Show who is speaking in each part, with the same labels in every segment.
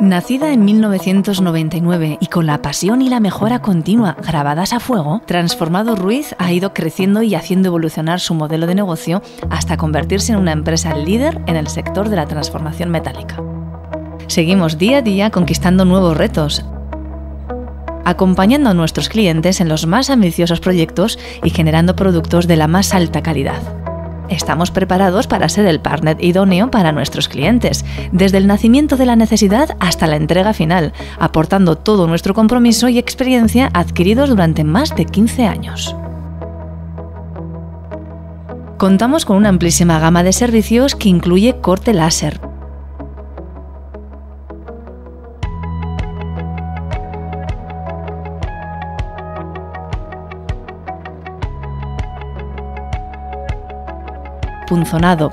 Speaker 1: Nacida en 1999 y con la pasión y la mejora continua grabadas a fuego, Transformado Ruiz ha ido creciendo y haciendo evolucionar su modelo de negocio hasta convertirse en una empresa líder en el sector de la transformación metálica. Seguimos día a día conquistando nuevos retos, acompañando a nuestros clientes en los más ambiciosos proyectos y generando productos de la más alta calidad estamos preparados para ser el partner idóneo para nuestros clientes, desde el nacimiento de la necesidad hasta la entrega final, aportando todo nuestro compromiso y experiencia adquiridos durante más de 15 años. Contamos con una amplísima gama de servicios que incluye corte láser, punzonado.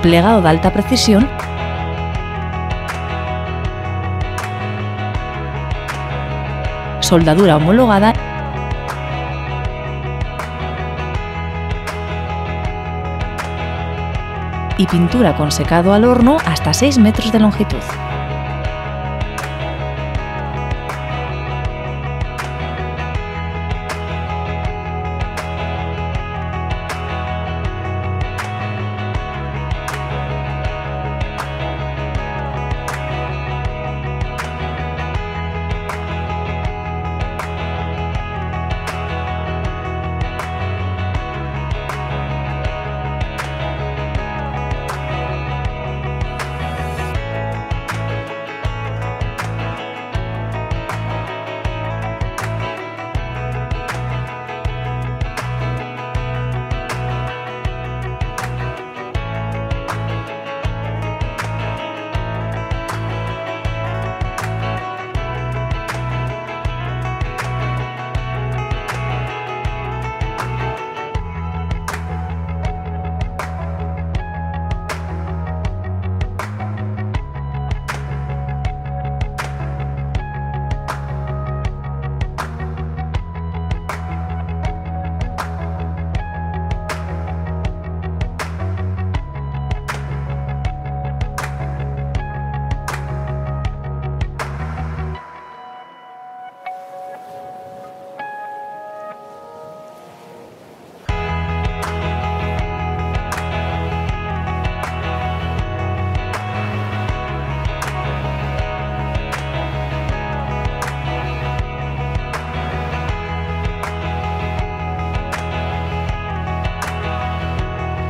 Speaker 1: Plegado de alta precisión soldadura homologada y pintura con secado al horno hasta 6 metros de longitud.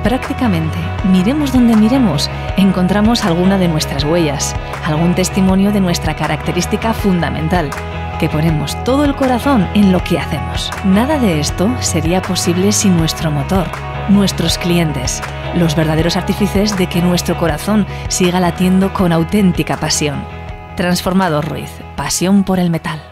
Speaker 1: Prácticamente, miremos donde miremos, encontramos alguna de nuestras huellas, algún testimonio de nuestra característica fundamental, que ponemos todo el corazón en lo que hacemos. Nada de esto sería posible sin nuestro motor, nuestros clientes, los verdaderos artífices de que nuestro corazón siga latiendo con auténtica pasión. Transformado Ruiz, pasión por el metal.